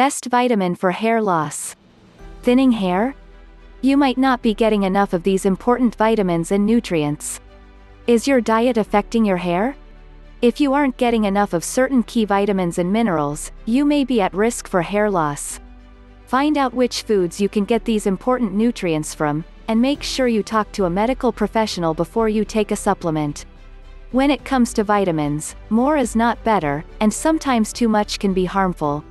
Best vitamin for hair loss. Thinning hair? You might not be getting enough of these important vitamins and nutrients. Is your diet affecting your hair? If you aren't getting enough of certain key vitamins and minerals, you may be at risk for hair loss. Find out which foods you can get these important nutrients from, and make sure you talk to a medical professional before you take a supplement. When it comes to vitamins, more is not better, and sometimes too much can be harmful.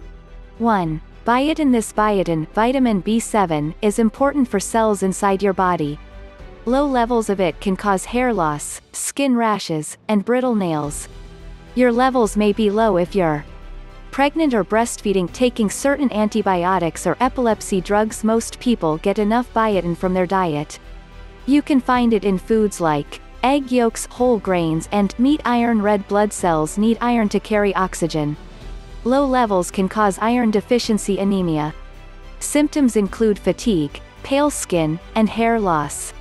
1. Biotin This biotin, vitamin B7, is important for cells inside your body. Low levels of it can cause hair loss, skin rashes, and brittle nails. Your levels may be low if you're pregnant or breastfeeding taking certain antibiotics or epilepsy drugs most people get enough biotin from their diet. You can find it in foods like egg yolks, whole grains and meat iron red blood cells need iron to carry oxygen. Low levels can cause iron deficiency anemia. Symptoms include fatigue, pale skin, and hair loss.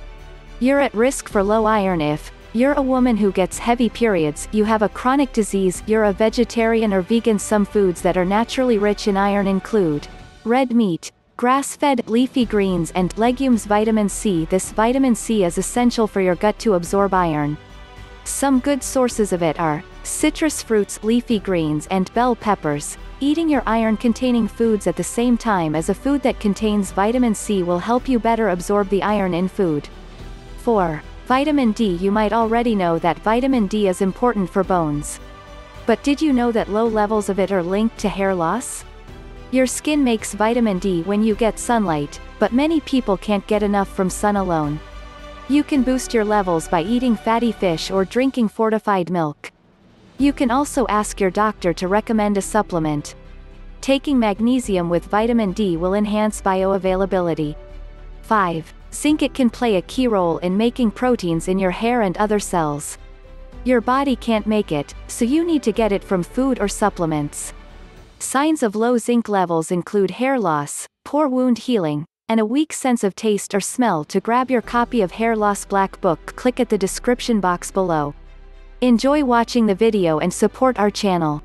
You're at risk for low iron if, you're a woman who gets heavy periods, you have a chronic disease, you're a vegetarian or vegan. Some foods that are naturally rich in iron include red meat, grass-fed, leafy greens and legumes vitamin C. This vitamin C is essential for your gut to absorb iron. Some good sources of it are citrus fruits, leafy greens and bell peppers. Eating your iron-containing foods at the same time as a food that contains vitamin C will help you better absorb the iron in food. 4. Vitamin D You might already know that vitamin D is important for bones. But did you know that low levels of it are linked to hair loss? Your skin makes vitamin D when you get sunlight, but many people can't get enough from sun alone. You can boost your levels by eating fatty fish or drinking fortified milk. You can also ask your doctor to recommend a supplement. Taking magnesium with vitamin D will enhance bioavailability. 5. Zinc It can play a key role in making proteins in your hair and other cells. Your body can't make it, so you need to get it from food or supplements. Signs of low zinc levels include hair loss, poor wound healing, and a weak sense of taste or smell. To grab your copy of Hair Loss Black Book, click at the description box below. Enjoy watching the video and support our channel.